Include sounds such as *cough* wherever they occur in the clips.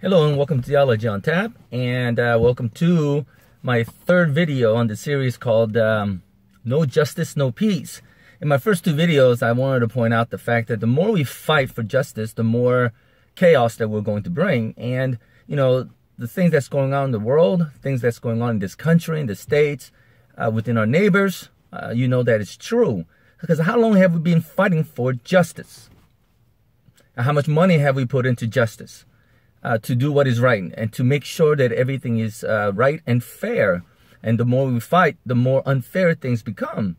Hello and welcome to Theology on Tap, and uh, welcome to my third video on the series called um, No Justice, No Peace. In my first two videos, I wanted to point out the fact that the more we fight for justice, the more chaos that we're going to bring. And, you know, the things that's going on in the world, things that's going on in this country, in the States, uh, within our neighbors, uh, you know that it's true. Because how long have we been fighting for justice? How much money have we put into justice? Uh, to do what is right and to make sure that everything is uh, right and fair. And the more we fight, the more unfair things become.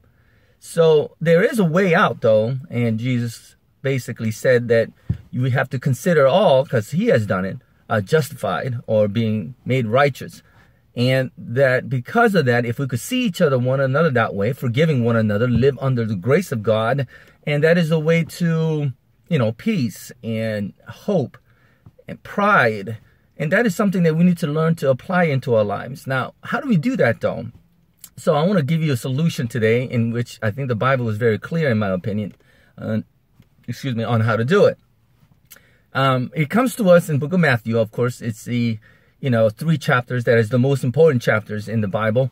So there is a way out, though. And Jesus basically said that we have to consider all, because he has done it, uh, justified or being made righteous. And that because of that, if we could see each other, one another that way, forgiving one another, live under the grace of God, and that is a way to, you know, peace and hope and pride. And that is something that we need to learn to apply into our lives. Now, how do we do that though? So I want to give you a solution today in which I think the Bible is very clear, in my opinion, uh, excuse me, on how to do it. Um, it comes to us in book of Matthew, of course. It's the, you know, three chapters that is the most important chapters in the Bible.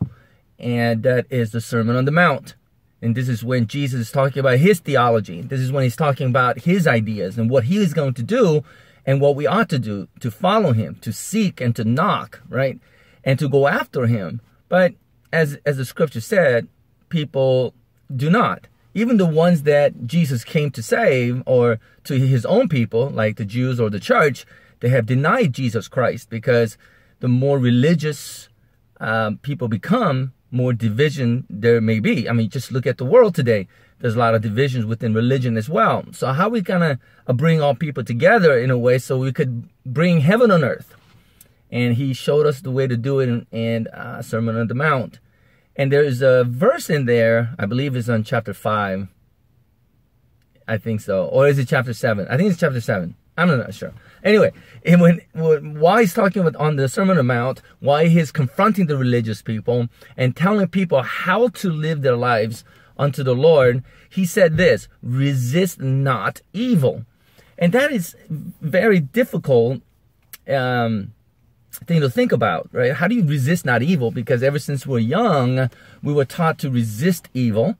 And that is the Sermon on the Mount. And this is when Jesus is talking about his theology. This is when he's talking about his ideas and what he is going to do and what we ought to do to follow him, to seek and to knock, right? And to go after him. But as as the scripture said, people do not. Even the ones that Jesus came to save or to his own people, like the Jews or the church, they have denied Jesus Christ because the more religious um, people become, more division there may be. I mean, just look at the world today there's a lot of divisions within religion as well. So how we gonna uh, bring all people together in a way so we could bring heaven on earth? And he showed us the way to do it in, in uh, Sermon on the Mount. And there's a verse in there, I believe it's on chapter 5. I think so. Or is it chapter 7? I think it's chapter 7. I'm not sure. Anyway, and when, when while he's talking about on the Sermon on the Mount, why he's confronting the religious people and telling people how to live their lives unto the Lord, he said this resist not evil. And that is very difficult um, thing to think about, right? How do you resist not evil? Because ever since we're young, we were taught to resist evil,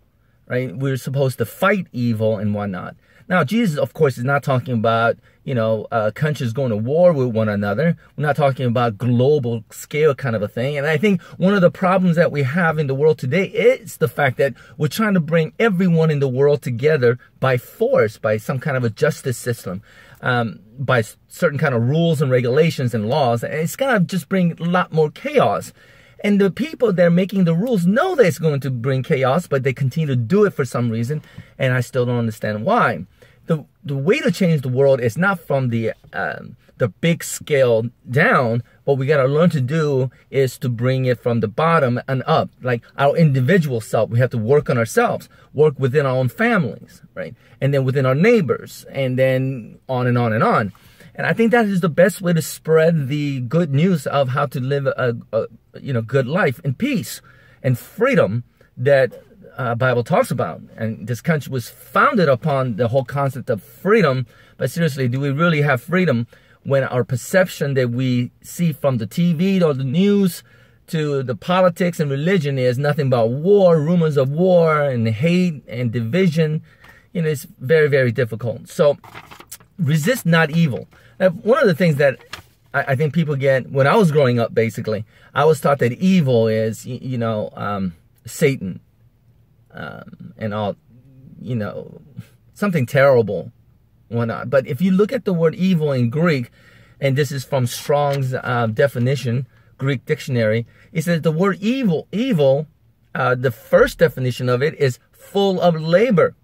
right? We're supposed to fight evil and whatnot. Now, Jesus, of course, is not talking about, you know, uh, countries going to war with one another. We're not talking about global scale kind of a thing. And I think one of the problems that we have in the world today is the fact that we're trying to bring everyone in the world together by force, by some kind of a justice system, um, by certain kind of rules and regulations and laws. And it's going to just bring a lot more chaos. And the people that are making the rules know that it's going to bring chaos, but they continue to do it for some reason. And I still don't understand why the the way to change the world is not from the um, the big scale down. What we gotta learn to do is to bring it from the bottom and up. Like our individual self, we have to work on ourselves, work within our own families, right, and then within our neighbors, and then on and on and on. And I think that is the best way to spread the good news of how to live a, a you know good life in peace and freedom that uh, Bible talks about. And this country was founded upon the whole concept of freedom. But seriously, do we really have freedom when our perception that we see from the TV or the news to the politics and religion is nothing but war, rumors of war and hate and division? You know, it's very, very difficult. So resist not evil. Now, one of the things that I, think people get when I was growing up, basically, I was taught that evil is, you, you know, um, Satan um, and all, you know, something terrible, whatnot. But if you look at the word evil in Greek, and this is from Strong's uh, definition, Greek dictionary, it says the word evil, evil, uh, the first definition of it is full of labor,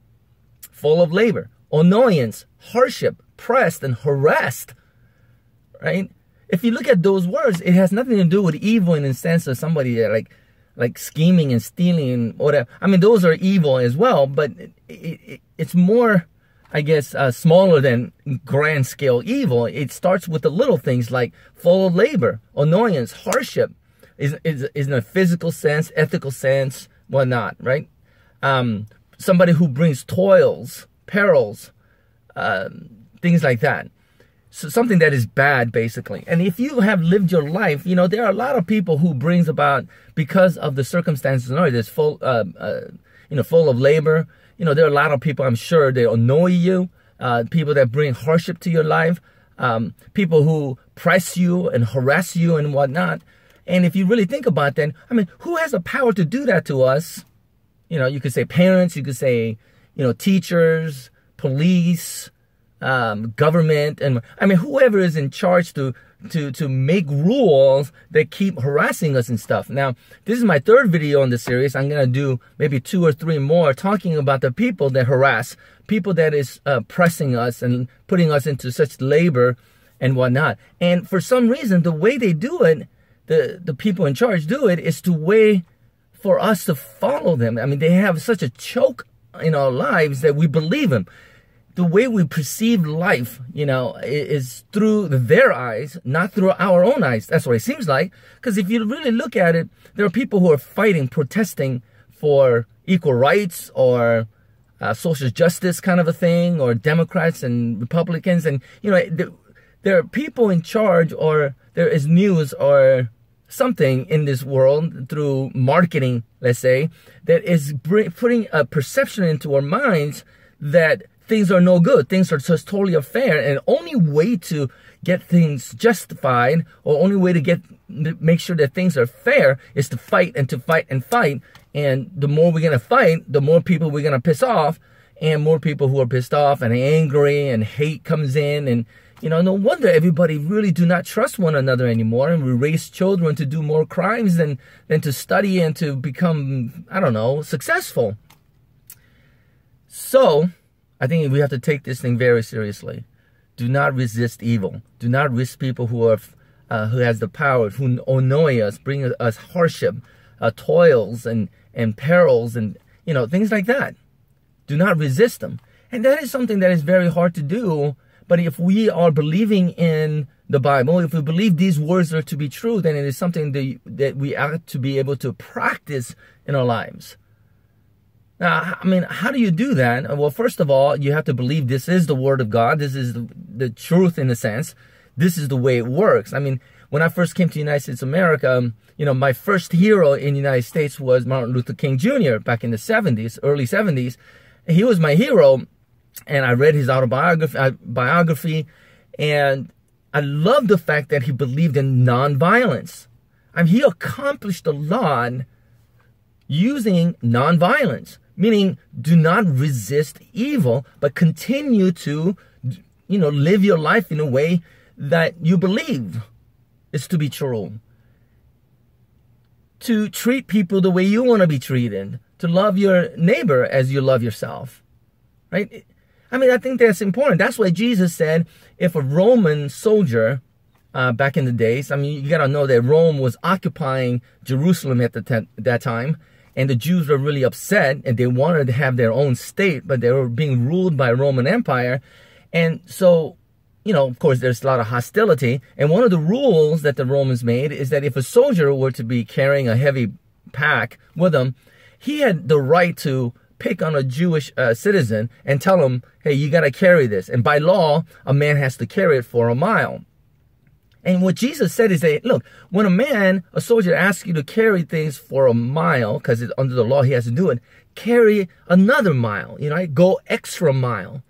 full of labor, annoyance, hardship, pressed, and harassed. Right? If you look at those words, it has nothing to do with evil in the sense of somebody that like like scheming and stealing and whatever. I mean, those are evil as well, but it, it, it's more, I guess, uh, smaller than grand scale evil. It starts with the little things like full of labor, annoyance, hardship, is, is, is in a physical sense, ethical sense, whatnot, right? Um, somebody who brings toils, perils, um, things like that. Something that is bad basically. And if you have lived your life you know there are a lot of people who brings about because of the circumstances in that's full uh, uh, you know full of labor you know there are a lot of people i'm sure they annoy you uh, people that bring hardship to your life um, people who press you and harass you and whatnot. And if you really think about that i mean who has the power to do that to us? You know you could say parents you could say you know teachers police um, government and I mean whoever is in charge to to to make rules that keep harassing us and stuff. Now, this is my third video on the series. I'm gonna do maybe two or three more talking about the people that harass, people that is uh, pressing us and putting us into such labor and whatnot. And for some reason, the way they do it, the the people in charge do it, is to way for us to follow them. I mean, they have such a choke in our lives that we believe them the way we perceive life, you know, is through their eyes, not through our own eyes. That's what it seems like. Because if you really look at it, there are people who are fighting, protesting for equal rights or uh, social justice kind of a thing, or Democrats and Republicans. And, you know, there are people in charge, or there is news or something in this world through marketing, let's say, that is putting a perception into our minds that things are no good. Things are just totally unfair. And only way to get things justified or only way to get make sure that things are fair is to fight and to fight and fight. And the more we're gonna fight, the more people we're gonna piss off, and more people who are pissed off and angry and hate comes in and you know, no wonder everybody really do not trust one another anymore, and we raise children to do more crimes than than to study and to become, I don't know, successful. So, I think we have to take this thing very seriously. Do not resist evil. Do not resist people who are uh, who has the power, who annoy us, bring us hardship, uh, toils, and and perils, and you know things like that. Do not resist them, and that is something that is very hard to do. But if we are believing in the Bible, if we believe these words are to be true, then it is something that, that we have to be able to practice in our lives. Now, I mean, how do you do that? Well, first of all, you have to believe this is the word of God. This is the, the truth in a sense. This is the way it works. I mean, when I first came to the United States of America, um, you know, my first hero in the United States was Martin Luther King Jr. back in the 70s, early 70s. He was my hero, and I read his autobiography, uh, biography, and I love the fact that he believed in nonviolence. I mean, he accomplished a lot using nonviolence meaning do not resist evil, but continue to, you know, live your life in a way that you believe is to be true. To treat people the way you want to be treated, to love your neighbor as you love yourself, right? I mean, I think that's important. That's why Jesus said if a Roman soldier uh, back in the days, I mean, you got to know that Rome was occupying Jerusalem at the that time and the Jews were really upset and they wanted to have their own state, but they were being ruled by Roman Empire. And so, you know, of course, there's a lot of hostility. And one of the rules that the Romans made is that if a soldier were to be carrying a heavy pack with him, he had the right to pick on a Jewish uh, citizen and tell him, hey, you got to carry this. And by law, a man has to carry it for a mile. And what Jesus said is that, look, when a man, a soldier asks you to carry things for a mile, because under the law he has to do it, carry another mile, you know, go extra mile.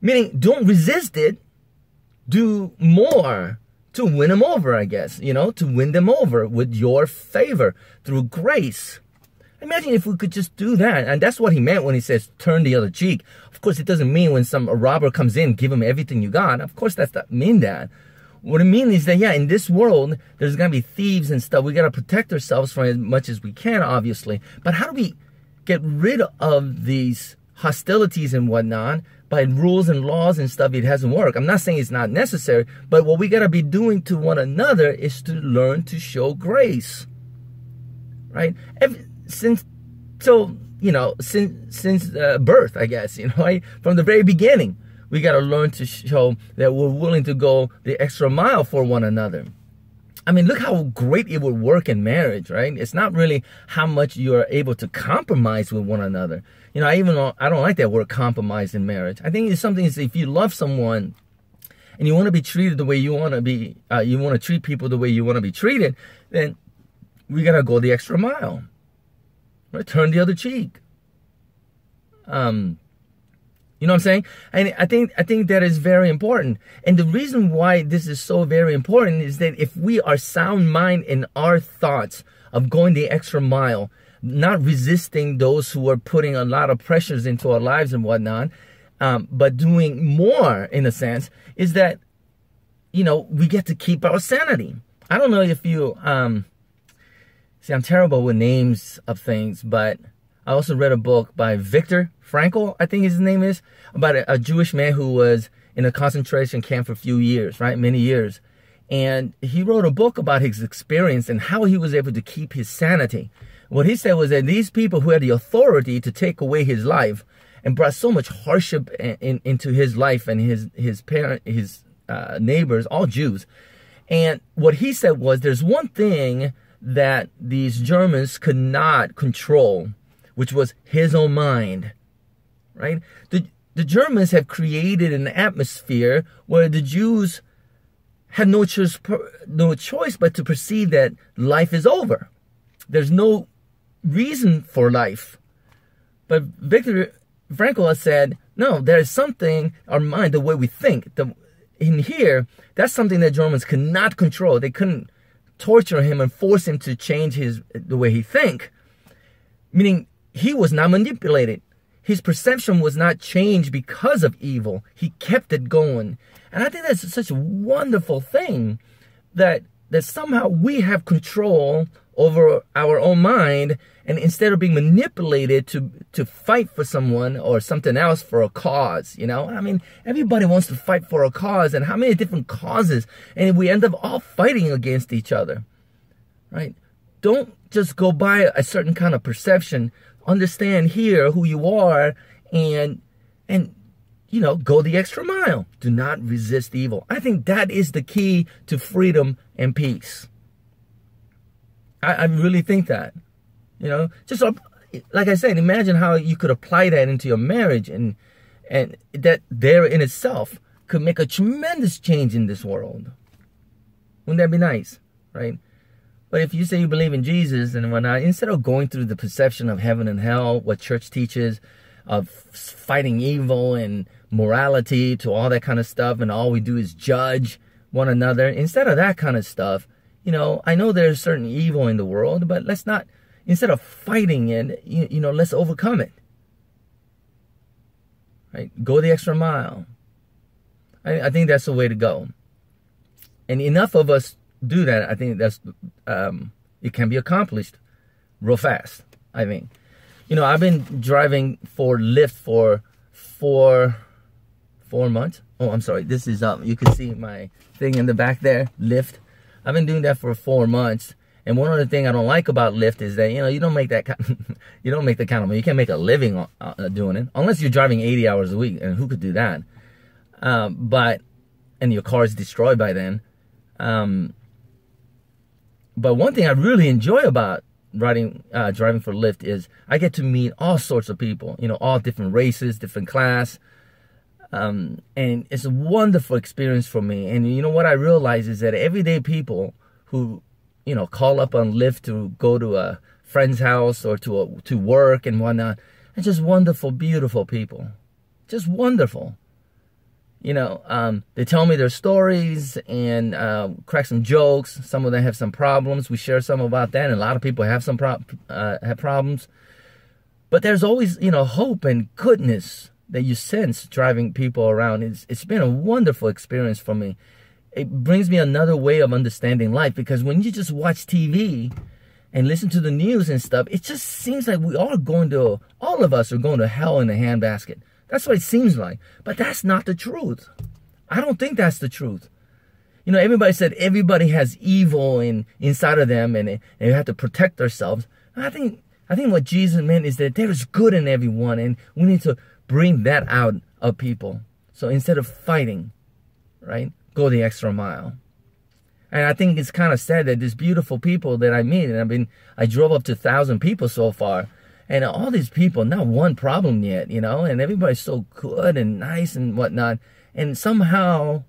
Meaning, don't resist it, do more to win them over, I guess, you know, to win them over with your favor through grace. Imagine if we could just do that. And that's what he meant when he says turn the other cheek. Of course, it doesn't mean when some robber comes in, give him everything you got. Of course, that's not mean that. What I mean is that, yeah, in this world, there's going to be thieves and stuff. We got to protect ourselves from as much as we can, obviously. But how do we get rid of these hostilities and whatnot by rules and laws and stuff? It hasn't worked. I'm not saying it's not necessary, but what we got to be doing to one another is to learn to show grace. Right? since, so, you know, since, since uh, birth, I guess, *laughs* you know, right? From the very beginning we got to learn to show that we're willing to go the extra mile for one another. I mean, look how great it would work in marriage, right? It's not really how much you're able to compromise with one another. You know, I even I don't like that word compromise in marriage. I think it's something is if you love someone and you want to be treated the way you want to be, uh, you want to treat people the way you want to be treated, then we gotta go the extra mile. Right? Turn the other cheek. Um, you know what I'm saying? And I think I think that is very important. And the reason why this is so very important is that if we are sound mind in our thoughts of going the extra mile, not resisting those who are putting a lot of pressures into our lives and whatnot, um, but doing more in a sense, is that you know we get to keep our sanity. I don't know if you um, see. I'm terrible with names of things, but I also read a book by Viktor Frankl, I think his name is, about a, a, Jewish man who was in a concentration camp for a few years, right? Many years. And he wrote a book about his experience and how he was able to keep his sanity. What he said was that these people who had the authority to take away his life and brought so much hardship in, in, into his life and his, his parent, his uh, neighbors, all Jews. And what he said was there's one thing that these Germans could not control which was his own mind, right? The, the Germans have created an atmosphere where the Jews had no choice, no choice but to perceive that life is over. There's no reason for life. But Viktor Frankl has said, no, there is something, our mind, the way we think. The, in here, that's something that Germans could not control. They couldn't torture him and force him to change his the way he think. Meaning he was not manipulated. His perception was not changed because of evil. He kept it going. And I think that's such a wonderful thing that that somehow we have control over our own mind and instead of being manipulated to to fight for someone or something else for a cause you know i mean everybody wants to fight for a cause and how many different causes and we end up all fighting against each other right don't just go by a certain kind of perception understand here who you are and and you know go the extra mile. Do not resist evil. I think that is the key to freedom and peace. I, I really think that you know just uh, like i said imagine how you could apply that into your marriage and and that there in itself could make a tremendous change in this world. Wouldn't that be nice right but if you say you believe in Jesus and whatnot, instead of going through the perception of heaven and hell, what church teaches, of fighting evil and morality to all that kind of stuff, and all we do is judge one another, instead of that kind of stuff, you know, I know there's certain evil in the world, but let's not, instead of fighting it, you, you know, let's overcome it. Right? Go the extra mile. I, I think that's the way to go. And enough of us do that, I think that's um, it can be accomplished real fast. I think, you know, I've been driving for Lyft for four four months. Oh, I'm sorry. This is um, you can see my thing in the back there, Lyft. I've been doing that for four months. And one other thing I don't like about Lyft is that you know you don't make that *laughs* you don't make the kind of money. You can't make a living uh, uh, doing it unless you're driving 80 hours a week, and who could do that? Um, but and your car is destroyed by then. Um, but one thing I really enjoy about riding, uh, driving for Lyft is I get to meet all sorts of people, you know, all different races, different class. Um, and it's a wonderful experience for me. And you know what I realize is that everyday people who, you know, call up on Lyft to go to a friend's house or to a, to work and whatnot, are just wonderful, beautiful people. Just wonderful you know, um, they tell me their stories and uh, crack some jokes. Some of them have some problems. We share some about that, and a lot of people have some pro- uh, have problems. But there's always, you know, hope and goodness that you sense driving people around. It's it's been a wonderful experience for me. It brings me another way of understanding life because when you just watch TV and listen to the news and stuff, it just seems like we are going to, all of us are going to hell in a handbasket. That's what it seems like. But that's not the truth. I don't think that's the truth. You know, everybody said everybody has evil in inside of them and, and they have to protect ourselves. I think I think what Jesus meant is that there is good in everyone and we need to bring that out of people. So instead of fighting, right, go the extra mile. And I think it's kind of sad that these beautiful people that I meet, and I've been, I drove up to thousand people so far, and all these people, not one problem yet, you know, and everybody's so good and nice and whatnot. And somehow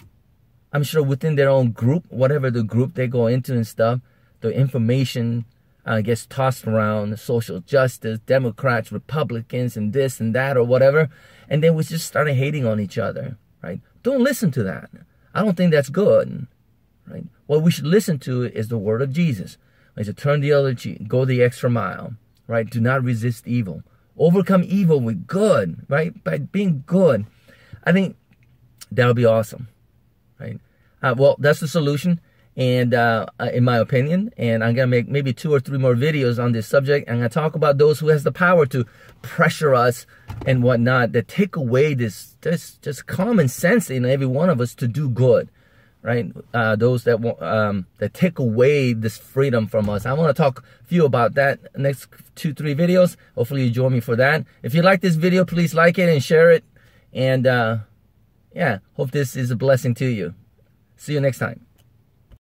I'm sure within their own group, whatever the group they go into and stuff, the information uh, gets tossed around, social justice, Democrats, Republicans, and this and that or whatever, and then we just started hating on each other, right? Don't listen to that. I don't think that's good, right? What we should listen to is the word of Jesus. Right? To turn the other cheek, go the extra mile, right? Do not resist evil. Overcome evil with good, right? By being good. I think that'll be awesome, right? Uh, well, that's the solution and uh, uh, in my opinion and i'm gonna make maybe two or three more videos on this subject i'm gonna talk about those who has the power to pressure us and whatnot that take away this this just common sense in every one of us to do good right? Uh, those that um, that take away this freedom from us. I want to talk a few about that next two three videos. Hopefully you join me for that. If you like this video please like it and share it. And uh, yeah hope this is a blessing to you. See you next time